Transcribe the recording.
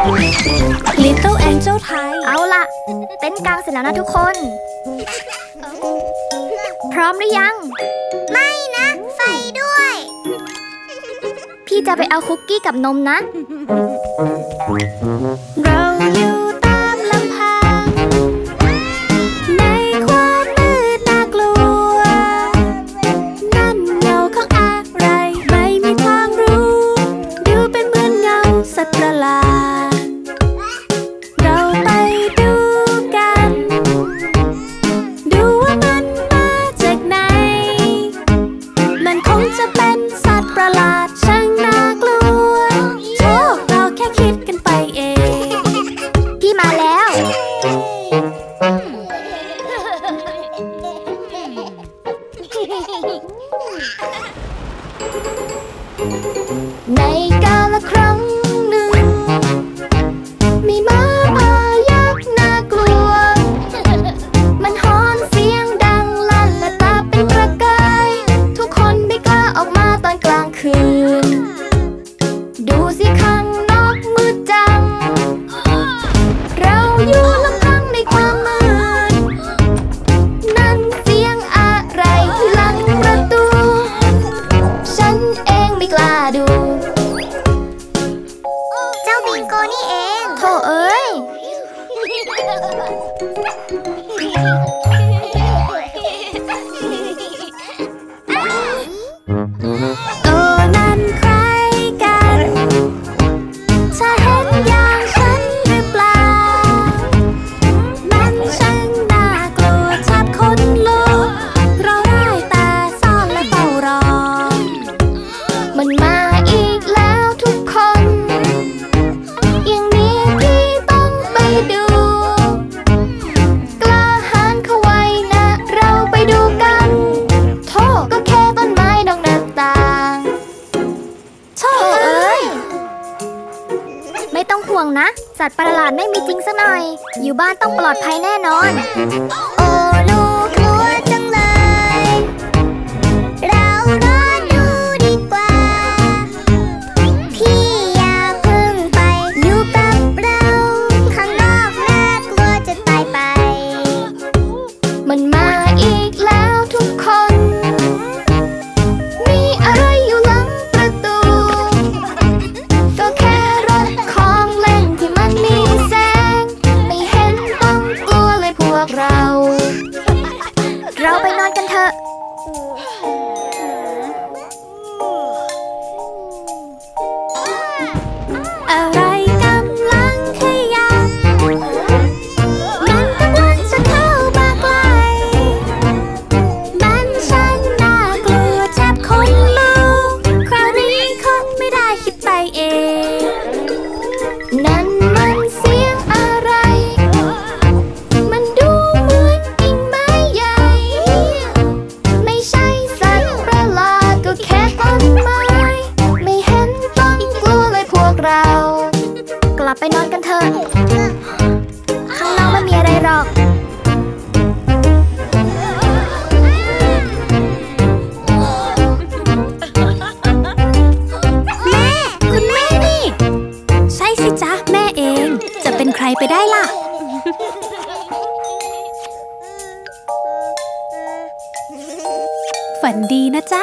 Little Angel ไทย เอาล่ะ เต้นกลางเสร็จแล้วนะทุกคน พร้อมหรือยัง ไม่นะ ไฟด้วย พี่จะไปเอาคุกกี้กับนมนะ เราอยู่ตามลำพัง ในความมืดน่ากลัว นั่นเงาของอะไร ไม่มีทางรู้ ดูเป็นเหมือนเงาสัตว์ประหลาด ในกาลครั้งหนึ่ง มีม้าพายักษ์น่ากลัว มันฮอนเสียงดังลั่นและตาเป็นประกาย ทุกคนไม่กล้าออกมาตอนกลางคืน ดูสิข้าง วงนะ สัตว์ประหลาดไม่มีจริงสักหน่อย อยู่บ้านต้องปลอดภัยแน่นอน โอ้ลูกกลัวจังเลย เรารอดูดีกว่า พี่อย่าเพึ่งไป อยู่กับเรา ข้างนอกน่ากลัวจะตายไป มันมา เอง นั่นมันเสียงอะไร มันดูเหมือนกิ่งไม้ใหญ่ ไม่ใช่สัตว์ประหลาดก็แค่ต้นไม้ ไม่เห็นต้องกลัวเลยพวกเรา กลับไปนอนกัน ฝันดีนะจ๊ะ